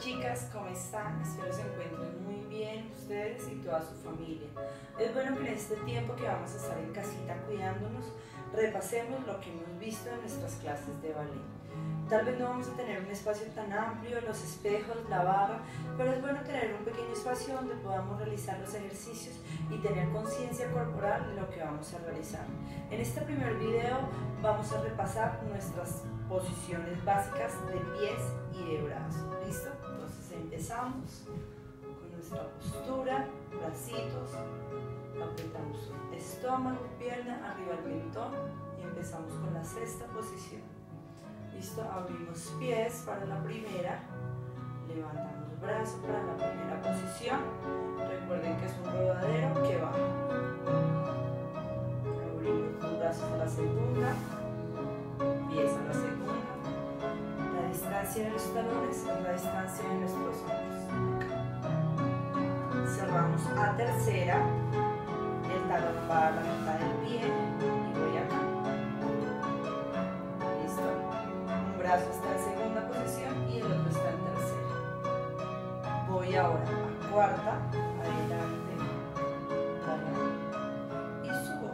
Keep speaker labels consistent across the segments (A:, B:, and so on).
A: Chicas, ¿cómo están? Espero se encuentren muy bien ustedes y toda su familia. Es bueno que en este tiempo que vamos a estar en casita cuidándonos, repasemos lo que hemos visto en nuestras clases de ballet. Tal vez no vamos a tener un espacio tan amplio, los espejos, la barra, pero es bueno tener un pequeño espacio donde podamos realizar los ejercicios y tener conciencia corporal de lo que vamos a realizar. En este primer video vamos a repasar nuestras posiciones básicas de pies y de brazos. ¿Listo? Entonces empezamos con nuestra postura, bracitos, apretamos estómago, pierna, arriba el mentón y empezamos con la sexta posición. Listo, abrimos pies para la primera, levantamos brazos para la primera posición. Recuerden que es un rodadero que va. Abrimos los brazos a la segunda, pies a la segunda. La distancia de los talones es la distancia de nuestros hombros. Cerramos a tercera, el talón va a la mitad del pie brazo está en segunda posición y el otro está en tercera. Voy ahora a cuarta, adelante, y subo.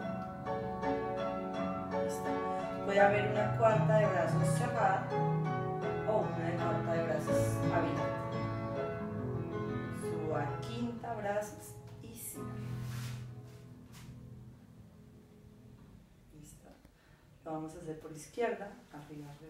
A: ¿Listo? Puede haber una cuarta de brazos cerrada o una de cuarta de brazos abierta. Subo a quinta, brazos y cierro. Lo vamos a hacer por izquierda, arriba, bajo,